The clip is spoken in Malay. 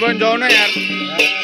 buen donar. Ya. Gracias.